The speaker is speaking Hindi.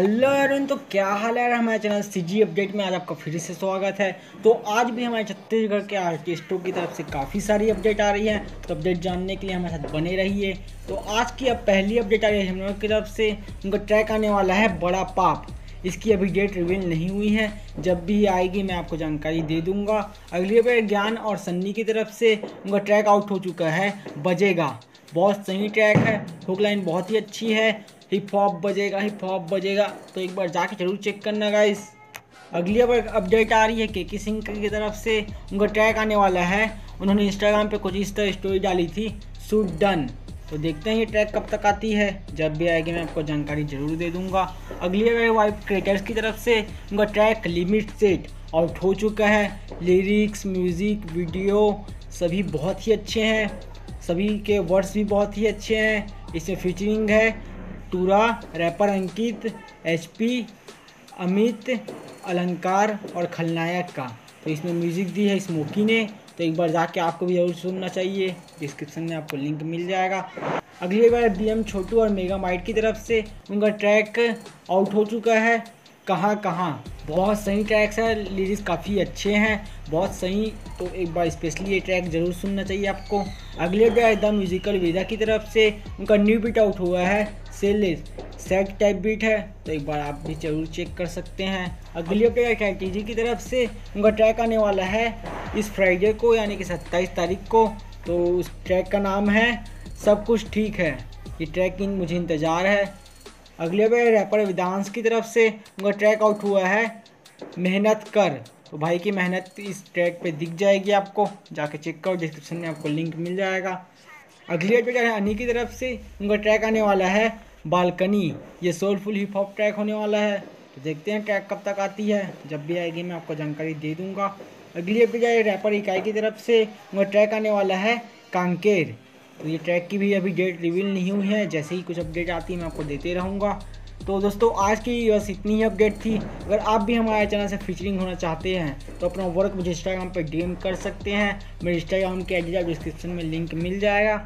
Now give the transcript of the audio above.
हेलो एरन तो क्या हाल है हमारे चैनल सी जी अपडेट में? आज आपका फिर से स्वागत है। तो आज भी हमारे छत्तीसगढ़ के आर्टिस्टों की तरफ़ से काफ़ी सारी अपडेट आ रही है। तो अपडेट जानने के लिए हमारे साथ बने रहिए। तो आज की अब पहली अपडेट आ रही है हम लोगों की तरफ़ से। उनका ट्रैक आने वाला है बड़ा पाप। इसकी अभी डेट रिवील नहीं हुई है। जब भी आएगी मैं आपको जानकारी दे दूँगा। अगली बार ज्ञान और सन्नी की तरफ़ से उनका ट्रैक आउट हो चुका है, बजेगा। बहुत सही ट्रैक है। हुक लाइन बहुत ही अच्छी है। हिप हॉप बजेगा हिप हॉप बजेगा। तो एक बार जाके ज़रूर चेक करना गाइस अगली अब अपडेट आ रही है के सिंह की तरफ़ से। उनका ट्रैक आने वाला है। उन्होंने इंस्टाग्राम पे कुछ इस तरह स्टोरी डाली थी शूट डन तो देखते हैं ये ट्रैक कब तक आती है। जब भी आएगी मैं आपको जानकारी ज़रूर दे दूँगा। अगली अगर वाइफ क्रिएटर्स की तरफ़ से। उनका ट्रैक लिमिट सेट आउट हो चुका है। लिरिक्स म्यूज़िक वीडियो सभी बहुत ही अच्छे हैं। सभी के वर्ड्स भी बहुत ही अच्छे हैं। इसमें फीचरिंग है। टूरा रैपर अंकित, एचपी, अमित, अलंकार और खलनायक का। तो इसमें म्यूज़िक दी है स्मोकी ने। तो एक बार जाके आपको भी ज़रूर सुनना चाहिए। डिस्क्रिप्शन में आपको लिंक मिल जाएगा। अगली बार बी एम छोटू और मेगा माइट की तरफ़ से उनका ट्रैक आउट हो चुका है। कहाँ कहाँ? बहुत सही ट्रैक्स है लिरिक्स काफ़ी अच्छे हैं, बहुत सही। तो एक बार स्पेशली ये ट्रैक ज़रूर सुनना चाहिए आपको। अगले ट्रैक द म्यूजिकल वेदा की तरफ़ से। उनका न्यू बीट आउट हुआ है सेलेस सेट टाइप बीट है। तो एक बार आप भी ज़रूर चेक कर सकते हैं। अगली अपडेट टी की तरफ़ से। उनका ट्रैक आने वाला है इस फ्राइडे को, यानी कि सत्ताईस तारीख को। तो उस ट्रैक का नाम है, सब कुछ ठीक है। ये ट्रैक की मुझे इंतज़ार है। अगले बार रैपर विदांस की तरफ़ से उनका ट्रैक आउट हुआ है। मेहनत कर। तो भाई की मेहनत इस ट्रैक पे दिख जाएगी आपको। जाके चेक करो डिस्क्रिप्शन में आपको लिंक मिल जाएगा। अगली अपडेट है अनी की तरफ़ से। उनका ट्रैक आने वाला है बालकनी। ये सोलफुल हिप हॉप ट्रैक होने वाला है। तो देखते हैं ट्रैक कब तक आती है। जब भी आएगी मैं आपको जानकारी दे दूँगा। अगली अपडेट है रैपर इकाई की तरफ़ से। उनका ट्रैक आने वाला है कांकेर। तो ये ट्रैक की भी अभी डेट रिवील नहीं हुई है। जैसे ही कुछ अपडेट आती है, मैं आपको देते रहूँगा। तो दोस्तों, आज की बस इतनी ही अपडेट थी। अगर आप भी हमारे चैनल से फीचरिंग होना चाहते हैं तो अपना वर्क मुझे इंस्टाग्राम पर डीएम कर सकते हैं। मेरे इंस्टाग्राम के आई डिस्क्रिप्शन में लिंक मिल जाएगा।